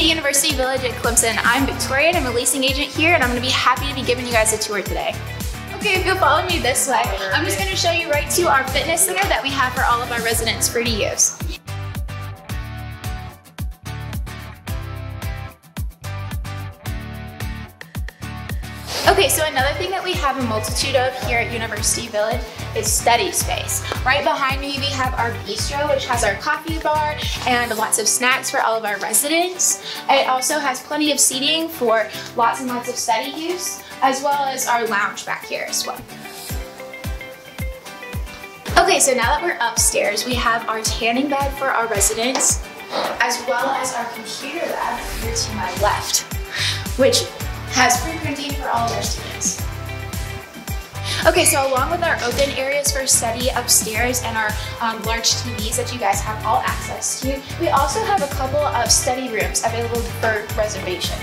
University Village at Clemson. I'm Victoria and I'm a leasing agent here and I'm gonna be happy to be giving you guys a tour today. Okay, if you'll follow me this way, I'm just gonna show you right to our fitness center that we have for all of our residents free to use. Okay, so another thing that we have a multitude of here at University Village is study space. Right behind me we have our bistro which has our coffee bar and lots of snacks for all of our residents. It also has plenty of seating for lots and lots of study use as well as our lounge back here as well. Okay, so now that we're upstairs, we have our tanning bed for our residents, as well as our computer lab here to my left, which has free printing for all of our students. Okay, so along with our open areas for study upstairs and our um, large TVs that you guys have all access to, we also have a couple of study rooms available for reservation.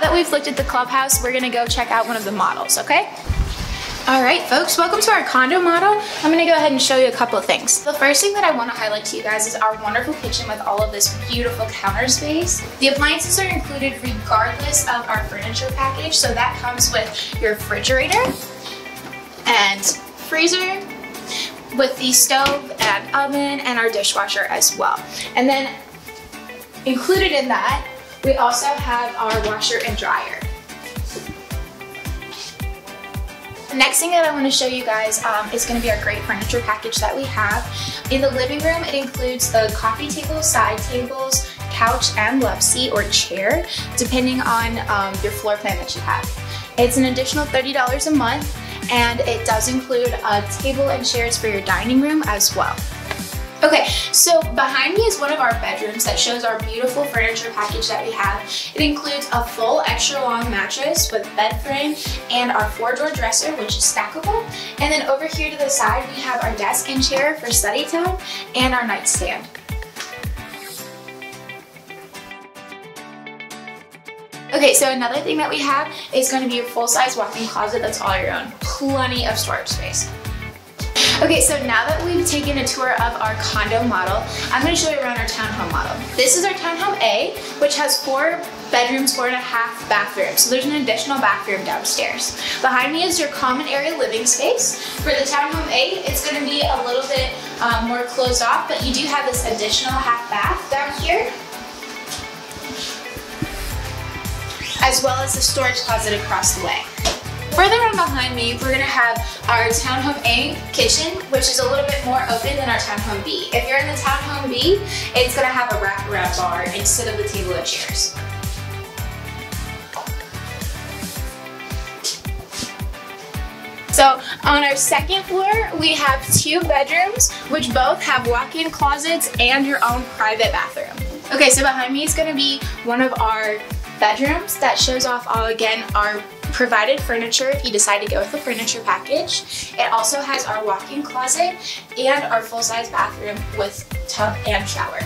That we've looked at the clubhouse, we're gonna go check out one of the models, okay? All right, folks, welcome to our condo model. I'm gonna go ahead and show you a couple of things. The first thing that I wanna highlight to you guys is our wonderful kitchen with all of this beautiful counter space. The appliances are included regardless of our furniture package, so that comes with your refrigerator and freezer, with the stove and oven and our dishwasher as well. And then included in that we also have our washer and dryer. The next thing that I want to show you guys um, is going to be our great furniture package that we have. In the living room, it includes the coffee table, side tables, couch, and love seat or chair, depending on um, your floor plan that you have. It's an additional $30 a month, and it does include a table and chairs for your dining room as well. Okay, so behind me is one of our bedrooms that shows our beautiful furniture package that we have. It includes a full extra long mattress with bed frame and our four door dresser, which is stackable. And then over here to the side, we have our desk and chair for study time and our nightstand. Okay, so another thing that we have is going to be a full-size walk-in closet that's all your own. Plenty of storage space. Okay, so now that we've taken a tour of our condo model, I'm gonna show you around our townhome model. This is our townhome A, which has four bedrooms, four and a half bathrooms. So there's an additional bathroom downstairs. Behind me is your common area living space. For the townhome A, it's gonna be a little bit um, more closed off, but you do have this additional half bath down here. As well as the storage closet across the way. Further on behind me, we're gonna have our townhome A kitchen, which is a little bit more open than our townhome B. If you're in the townhome B, it's gonna have a wraparound bar instead of the table and chairs. So on our second floor, we have two bedrooms, which both have walk-in closets and your own private bathroom. Okay, so behind me is gonna be one of our bedrooms that shows off all, again, our provided furniture if you decide to go with the furniture package. It also has our walk-in closet and our full-size bathroom with tub and shower.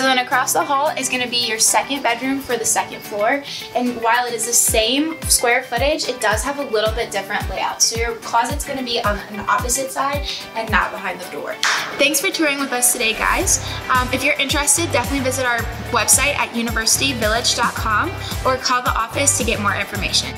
So then across the hall is going to be your second bedroom for the second floor. And while it is the same square footage, it does have a little bit different layout. So your closet's going to be on the opposite side and not behind the door. Thanks for touring with us today, guys. Um, if you're interested, definitely visit our website at universityvillage.com or call the office to get more information.